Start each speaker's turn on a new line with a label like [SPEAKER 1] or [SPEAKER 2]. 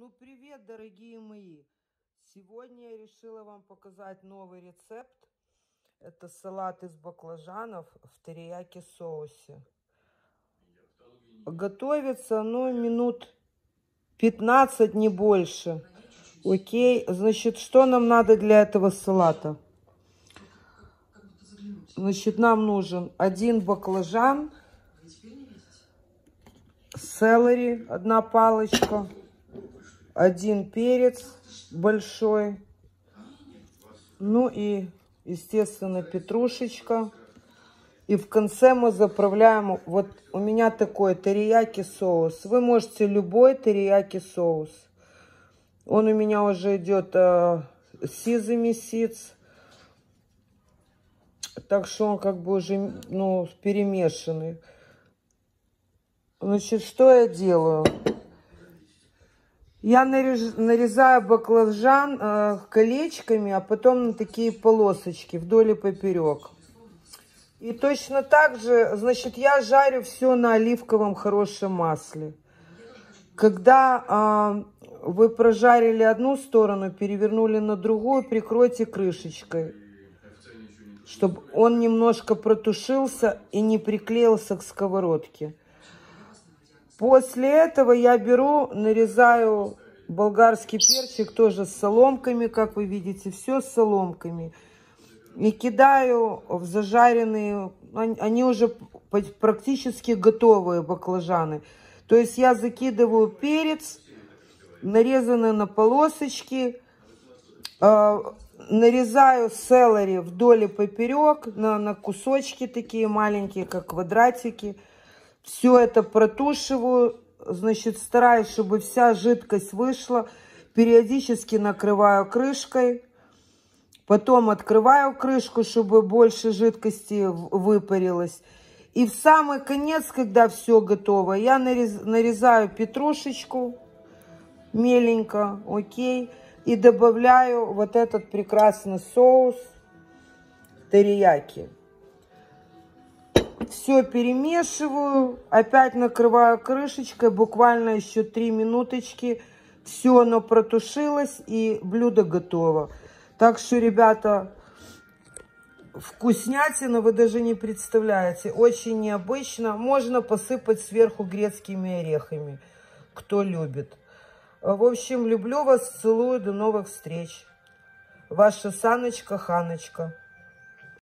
[SPEAKER 1] Ну, привет, дорогие мои! Сегодня я решила вам показать новый рецепт. Это салат из баклажанов в терияки соусе. Готовится, ну, минут 15, не больше. Окей, значит, что нам надо для этого салата? Значит, нам нужен один баклажан, селери, одна палочка, один перец большой, ну и, естественно, петрушечка. И в конце мы заправляем, вот у меня такой терияки соус. Вы можете любой терияки соус. Он у меня уже идет э, сизыми сиц. Так что он как бы уже, ну, перемешанный. Значит, что я делаю? Я нарез, нарезаю баклажан э, колечками, а потом на такие полосочки вдоль и поперек. И точно так же, значит, я жарю все на оливковом хорошем масле. Когда э, вы прожарили одну сторону, перевернули на другую, прикройте крышечкой чтобы он немножко протушился и не приклеился к сковородке. После этого я беру, нарезаю болгарский перчик тоже с соломками, как вы видите, все с соломками. И кидаю в зажаренные, они уже практически готовые баклажаны. То есть я закидываю перец, нарезанный на полосочки, а, нарезаю селери вдоль и поперек на, на кусочки такие маленькие, как квадратики. Все это протушиваю, значит, стараюсь, чтобы вся жидкость вышла. Периодически накрываю крышкой. Потом открываю крышку, чтобы больше жидкости выпарилось. И в самый конец, когда все готово, я нарез, нарезаю петрушечку меленько, окей. И добавляю вот этот прекрасный соус терияки. Все перемешиваю, опять накрываю крышечкой, буквально еще 3 минуточки. Все оно протушилось и блюдо готово. Так что, ребята, вкуснятина вы даже не представляете. Очень необычно. Можно посыпать сверху грецкими орехами, кто любит. В общем, люблю вас, целую, до новых встреч. Ваша Саночка Ханочка.